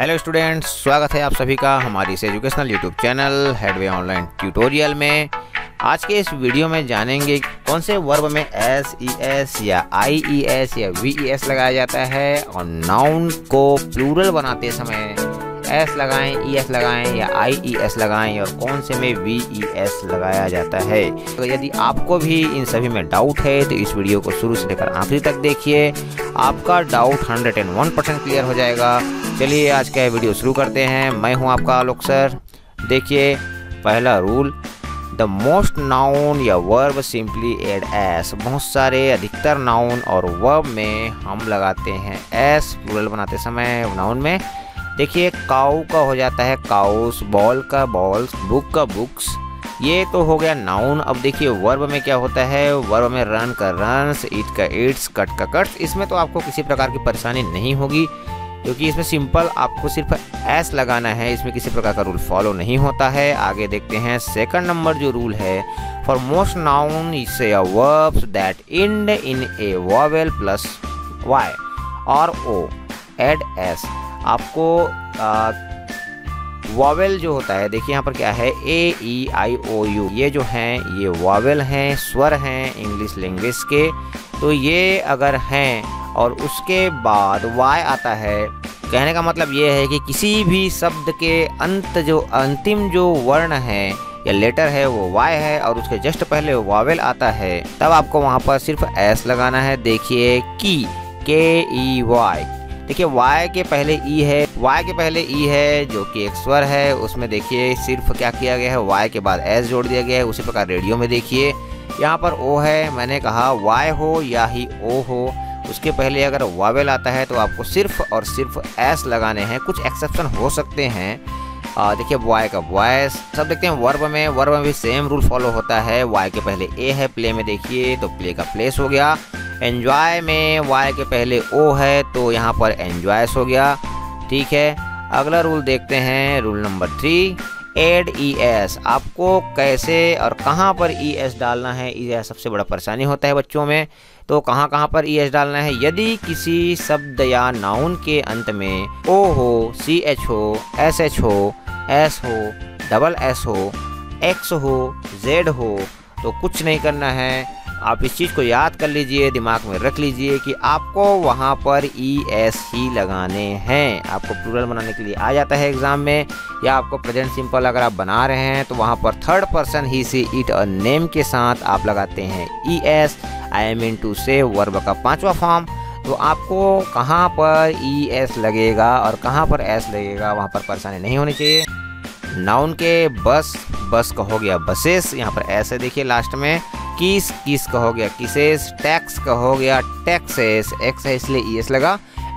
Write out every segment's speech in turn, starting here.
Hello students स्वागत है आप सभी का हमारी इस educational YouTube channel Headway online tutorial में। आज के इस वीडियो में जानेंगे कौन से वर्ब में एस ई एस या आई ई एस या वी ई एस लगाया जाता है और नाउन को प्लूरल बनाते समय एस लगाएँ ई एस लगाएँ या आई ई एस लगाएँ और कौन से में वी ई एस लगाया जाता है। तो यदि आपको भी इन सभी में डाउट है तो इस वीडियो को शुरू से लेकर आखिरी तक देखिए। आपका डाउट 101 परसेंट क्लियर हो जाएगा। चलिए आज का वीडियो शुरू करते हैं। मैं हूँ आपका आलोक सर। देखिए, पहला रूल द मोस्ट नाउन या वर्ब सिंपली एड एस बहुत सारे अधिकतर नाउन और वर्ब में हम लगाते हैं एस प्लूरल बनाते समय नाउन में। देखिए काऊ का हो जाता है काउस बॉल का बॉल्स बुक का बुक्स ये तो हो गया नाउन अब देखिए वर्ब में क्या होता है? वर्ब में रन का रन्स ईट का ईट्स कट का कट्स इसमें तो आपको किसी प्रकार की परेशानी नहीं होगी। क्योंकि इसमें सिंपल आपको सिर्फ़ एस लगाना है, इसमें किसी प्रकार का रूल फॉलो नहीं होता है। आगे देखते हैं सेकंड नंबर जो रूल है for most noun is verbs that end in a vowel plus Y और ओ एड एस आपको वॉवेल जो होता है, देखिए यहाँ पर क्या है ए ई आई ओ यू ये जो हैं, ये वॉवेल हैं, स्वर हैं इंग्लिश लैंग्वेज के। तो ये अगर हैं और उसके बाद वाई आता है। कहने का मतलब ये है कि किसी भी शब्द के अंत जो, अंतिम जो वर्ण है, या लेटर है, वो वाई है और उसके जस्ट पहले वावेल आता है। तब आपको वहाँ पर सिर्फ़ एस लगाना है। देखिए की के ई वाई देखिए वाई के पहले ई है वाई के पहले ई है, जो कि एक स्वर है। उसमें देखिए सिर्फ़ क्या किया गया है? वाई के बाद एस जोड़ दिया गया है। उसी प्रकार रेडियो में देखिए। यहाँ पर ओ है, मैंने कहा y हो या ही ओ हो। उसके पहले अगर वावेल आता है तो आपको सिर्फ़ और सिर्फ़ एस लगाने हैं। कुछ एक्सेप्शन हो सकते हैं। देखिए वाई का वॉयस सब देखते हैं वर्ब में। वर्ब में भी सेम रूल फॉलो होता है। वाई के पहले ए है प्ले में देखिए तो प्ले का प्लेस हो गया। एन्जॉय में वाई के पहले ओ है तो यहाँ पर एन्जॉयस हो गया। ठीक है, अगला रूल देखते हैं। Rule number three add E S आपको कैसे और कहाँ पर ई एस डालना है? यह सबसे बड़ा परेशानी होता है बच्चों में। तो कहाँ कहाँ पर ई एस डालना है? यदि किसी शब्द या नाउन के अंत में ओ हो सी एच हो एस एच हो एस हो डबल एस हो एक्स हो जेड हो तो कुछ नहीं करना है। आप इस चीज़ को याद कर लीजिए, दिमाग में रख लीजिए कि आपको वहाँ पर ई एस ही लगाने हैं। आपको प्लूरल बनाने के लिए आ जाता है एग्ज़ाम में, या आपको प्रेजेंट सिंपल अगर आप बना रहे हैं तो वहाँ पर third person he she it और नेम के साथ आप लगाते हैं E S I am in two से वर्ब का पाँचवा फॉर्म तो आपको कहाँ पर ई e एस लगेगा और कहाँ पर एस लगेगा, वहाँ पर परेशानी नहीं होनी चाहिए। नाउन के बस बस का हो गया बसेस यहाँ पर ऐसे देखिए लास्ट में। किस किस का हो गया? किसेस? टैक्स का हो गया टैक्सेस। एक्स है इसलिए ई एस लगा।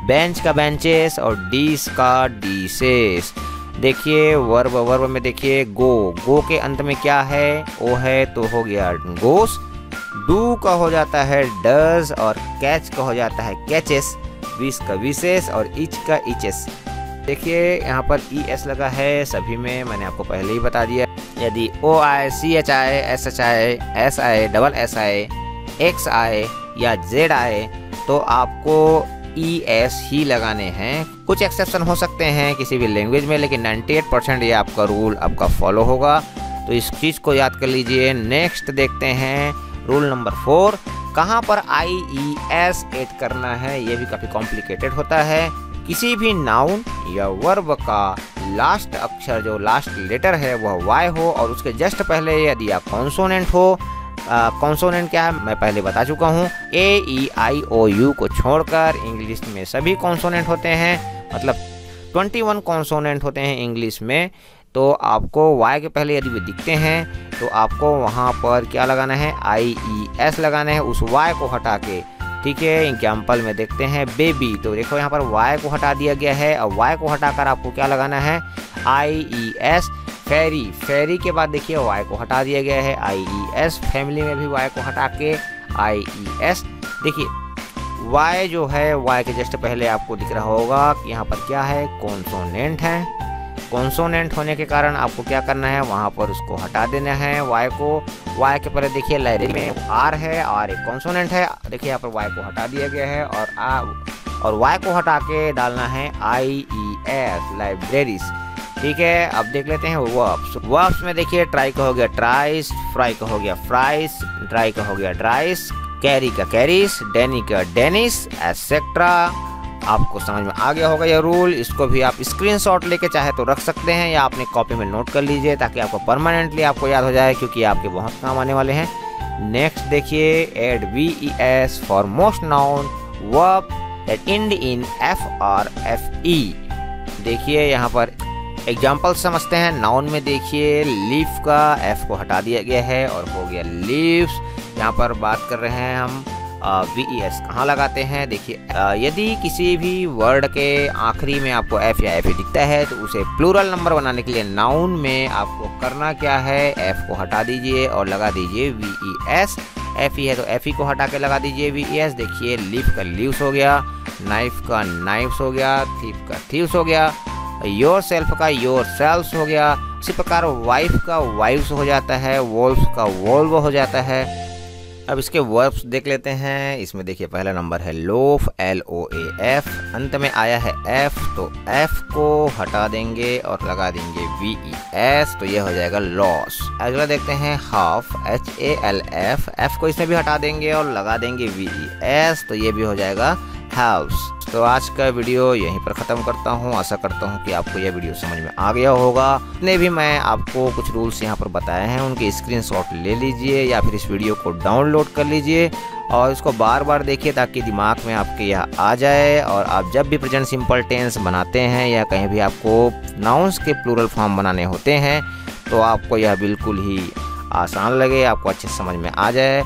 बेंच का बेंचेस और डीस का डीसेस देखिए वर्ब वर्ब में देखिए गो गो के अंत में क्या है? ओ है तो हो गया गोस डू का हो जाता है डज और कैच का हो जाता है कैचेस विस का विशेष और इच का इचेस देखिए, यहाँ पर ई e एस लगा है सभी में। मैंने आपको पहले ही बता दिया। यदि ओ आए सी एच आए एस एच आए एस आए डबल एस आए एक्स आए या जेड आए तो आपको ई e एस ही लगाने हैं। कुछ एक्सेप्शन हो सकते हैं किसी भी लैंग्वेज में, लेकिन 98 परसेंट ये आपका रूल आपका फॉलो होगा। तो इस चीज़ को याद कर लीजिए। नेक्स्ट देखते हैं रूल नंबर फोर कहाँ पर आई ई एस एड करना है, ये भी काफ़ी कॉम्प्लिकेटेड होता है। किसी भी नाउन या वर्ब का लास्ट अक्षर, जो लास्ट लेटर है, वह वाई हो और उसके जस्ट पहले यदि आप कॉन्सोनेंट हो कॉन्सोनेंट क्या है, मैं पहले बता चुका हूँ। ए ई आई ओ यू को छोड़कर इंग्लिश में सभी कॉन्सोनेंट होते हैं। मतलब 21 कॉन्सोनेंट होते हैं इंग्लिश में। तो आपको वाई के पहले यदि वे दिखते हैं तो आपको वहाँ पर क्या लगाना है? आई ई एस लगाना है। उस वाई को हटा के ठीक है एग्ज़ाम्पल में देखते हैं बेबी तो देखो यहाँ पर वाई को हटा दिया गया है और वाई को हटाकर आपको क्या लगाना है? आई ई एस फेरी फेरी के बाद देखिए वाई को हटा दिया गया है आई ई एस फैमिली में भी वाई को हटा के आई ई एस देखिए वाई जो है वाई के जस्ट पहले आपको दिख रहा होगा कि यहाँ पर क्या है कॉन्सोनेंट है। कॉन्सोनेंट होने के कारण आपको क्या करना है? वहाँ पर उसको हटा देना है। वाई को वाई के पहले देखिए, लाइब्रेरी में आर है और एक कॉन्सोनेंट है। देखिए, यहाँ पर वाई को हटा दिया गया है और आ, और वाई को हटा के डालना है आई ई एस लाइब्रेरीज ठीक है, अब देख लेते हैं वर्ब्स वर्ब्स में देखिए ट्राई का हो गया ट्राइस फ्राई का हो गया फ्राइस ड्राई का हो गया ड्राइस कैरी का कैरिस डेनी का डेनिस एसेट्रा आपको समझ में आ गया होगा यह रूल इसको भी आप स्क्रीनशॉट लेके चाहे तो रख सकते हैं या अपने कॉपी में नोट कर लीजिए ताकि आपको परमानेंटली आपको याद हो जाए क्योंकि आपके बहुत काम आने वाले हैं। नेक्स्ट देखिए add V E S for most noun verb that end in F or F E देखिए, यहाँ पर एग्ज़ाम्पल समझते हैं। नाउन में देखिए लीफ का एफ़ को हटा दिया गया है और हो गया लीव्स यहाँ पर बात कर रहे हैं हम वी ई एस कहाँ लगाते हैं? देखिए यदि किसी भी वर्ड के आखिरी में आपको एफ़ या एफ़ दिखता है तो उसे प्लूरल नंबर बनाने के लिए नाउन में आपको करना क्या है? एफ़ को हटा दीजिए और लगा दीजिए V E S F E है तो एफ़ ई को हटा के लगा दीजिए वी ई एस देखिए लिप का लीव्स हो गया नाइफ का नाइफ्स हो गया थीप का थीव्स हो गया योर सेल्फ का योर सेल्फ हो गया। इसी प्रकार वाइफ का वाइफ्स हो जाता है वोल्फ का वोल्व हो जाता है। अब इसके वर्ब्स देख लेते हैं। इसमें देखिए, पहला नंबर है loaf L O A F अंत में आया है एफ़ तो एफ़ को हटा देंगे और लगा देंगे वी ई एस तो ये हो जाएगा लॉस अगला देखते हैं half H A L F F को इसमें भी हटा देंगे और लगा देंगे वी ई एस तो ये भी हो जाएगा हाउस तो आज का वीडियो यहीं पर ख़त्म करता हूँ। आशा करता हूँ कि आपको यह वीडियो समझ में आ गया होगा। जितने भी मैं आपको कुछ रूल्स यहाँ पर बताए हैं। उनके स्क्रीनशॉट ले लीजिए या फिर इस वीडियो को डाउनलोड कर लीजिए और इसको बार बार देखिए ताकि दिमाग में आपके यह आ जाए और आप जब भी प्रेजेंट सिंपल टेंस बनाते हैं या कहीं भी आपको नाउंस के प्लूरल फॉर्म बनाने होते हैं तो आपको यह बिल्कुल ही आसान लगे, आपको अच्छे समझ में आ जाए।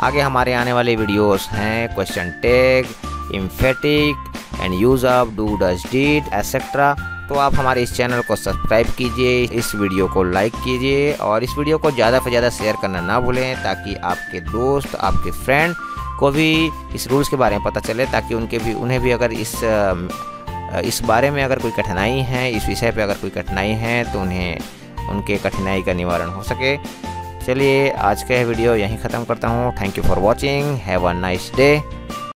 आगे हमारे आने वाले वीडियोस हैं। Question tag emphatic and use of do does did etcetera तो आप हमारे इस चैनल को सब्सक्राइब कीजिए, इस वीडियो को लाइक कीजिए, और इस वीडियो को ज़्यादा से ज़्यादा शेयर करना ना भूलें, ताकि आपके दोस्त, आपके फ्रेंड को भी इस रूल्स के बारे में पता चले, ताकि उनके भी, उन्हें भी अगर इस इस बारे में अगर कोई कठिनाई है, इस विषय पे अगर कोई कठिनाई है तो उन्हें, उनके कठिनाई का निवारण हो सके। चलिए, आज का यह वीडियो यहीं ख़त्म करता हूँ। Thank you for watching have a nice day